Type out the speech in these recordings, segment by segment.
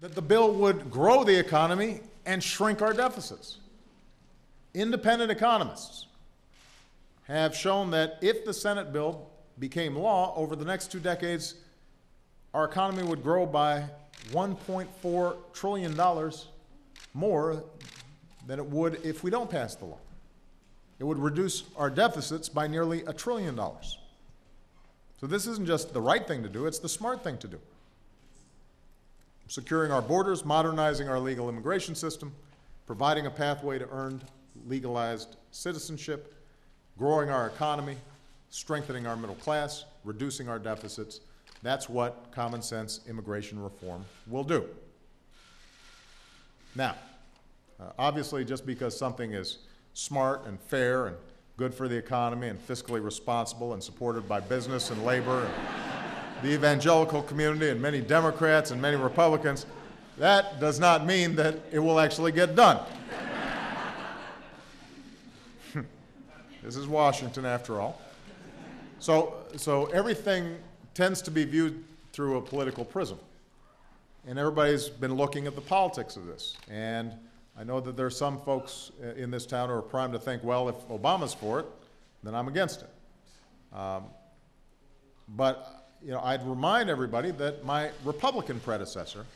that the bill would grow the economy and shrink our deficits. Independent economists have shown that if the Senate bill became law over the next two decades, our economy would grow by $1.4 trillion more than it would if we don't pass the law. It would reduce our deficits by nearly a trillion dollars. So this isn't just the right thing to do, it's the smart thing to do. Securing our borders, modernizing our legal immigration system, providing a pathway to earned legalized citizenship, growing our economy, strengthening our middle class, reducing our deficits. That's what common sense immigration reform will do. Now, uh, obviously, just because something is smart and fair and good for the economy and fiscally responsible and supported by business and labor and the evangelical community and many Democrats and many Republicans, that does not mean that it will actually get done. this is Washington, after all. So, so everything tends to be viewed through a political prism. And everybody's been looking at the politics of this. And I know that there are some folks uh, in this town who are primed to think, well, if Obama's for it, then I'm against it. Um, but you know, I'd remind everybody that my Republican predecessor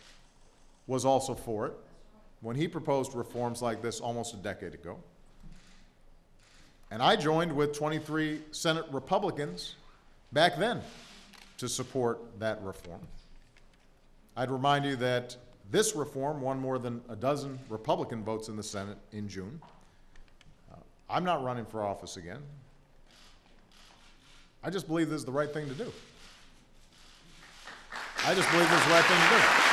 was also for it when he proposed reforms like this almost a decade ago. And I joined with 23 Senate Republicans back then to support that reform. I'd remind you that this reform won more than a dozen Republican votes in the Senate in June. Uh, I'm not running for office again. I just believe this is the right thing to do. I just believe this is the right thing to do.